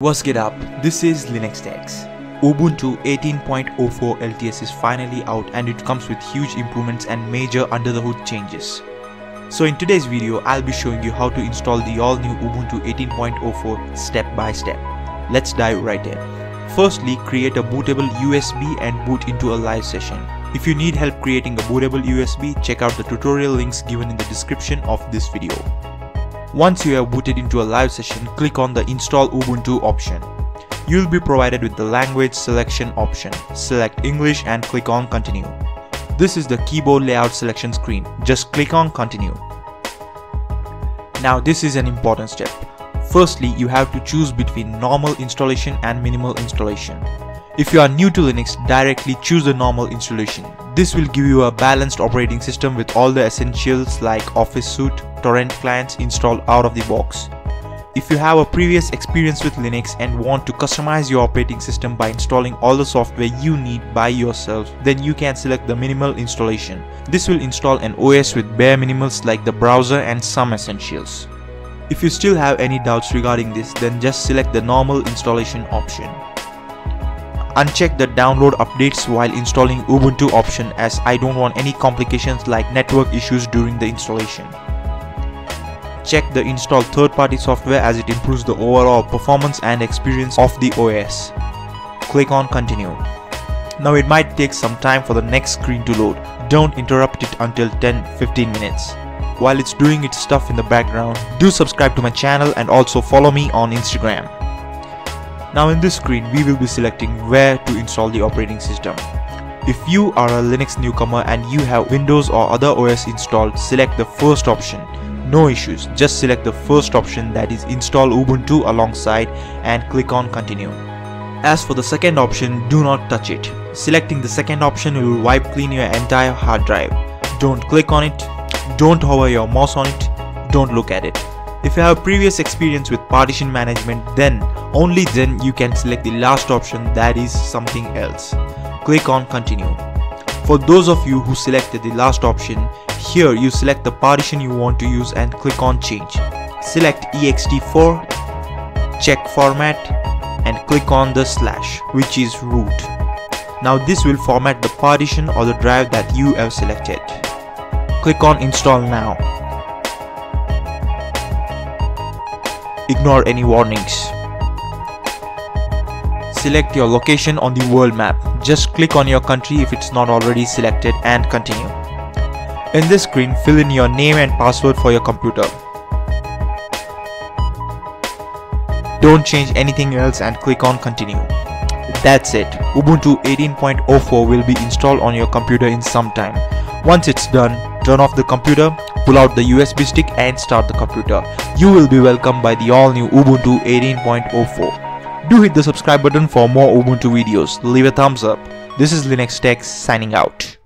What's get up? This is Linux Tex. Ubuntu 18.04 LTS is finally out and it comes with huge improvements and major under the hood changes. So in today's video, I'll be showing you how to install the all new Ubuntu 18.04 step by step. Let's dive right in. Firstly, create a bootable USB and boot into a live session. If you need help creating a bootable USB, check out the tutorial links given in the description of this video. Once you have booted into a live session, click on the Install Ubuntu option. You will be provided with the language selection option. Select English and click on Continue. This is the keyboard layout selection screen. Just click on Continue. Now this is an important step. Firstly, you have to choose between normal installation and minimal installation. If you are new to Linux, directly choose the normal installation. This will give you a balanced operating system with all the essentials like Office Suite, torrent clients installed out of the box. If you have a previous experience with Linux and want to customize your operating system by installing all the software you need by yourself, then you can select the minimal installation. This will install an OS with bare minimals like the browser and some essentials. If you still have any doubts regarding this, then just select the normal installation option. Uncheck the download updates while installing Ubuntu option as I don't want any complications like network issues during the installation. Check the install third-party software as it improves the overall performance and experience of the OS. Click on continue. Now it might take some time for the next screen to load. Don't interrupt it until 10-15 minutes. While it's doing its stuff in the background, do subscribe to my channel and also follow me on Instagram. Now in this screen we will be selecting where to install the operating system. If you are a Linux newcomer and you have Windows or other OS installed, select the first option. No issues, just select the first option that is install Ubuntu alongside and click on continue. As for the second option, do not touch it. Selecting the second option will wipe clean your entire hard drive. Don't click on it, don't hover your mouse on it, don't look at it. If you have previous experience with partition management then only then you can select the last option that is something else. Click on continue. For those of you who selected the last option, here you select the partition you want to use and click on change. Select ext4, check format and click on the slash which is root. Now this will format the partition or the drive that you have selected. Click on install now. Ignore any warnings. Select your location on the world map. Just click on your country if it's not already selected and continue. In this screen, fill in your name and password for your computer. Don't change anything else and click on continue. That's it. Ubuntu 18.04 will be installed on your computer in some time. Once it's done, turn off the computer, pull out the USB stick and start the computer. You will be welcomed by the all new Ubuntu 18.04. Do hit the subscribe button for more Ubuntu videos. Leave a thumbs up. This is Linux Tex signing out.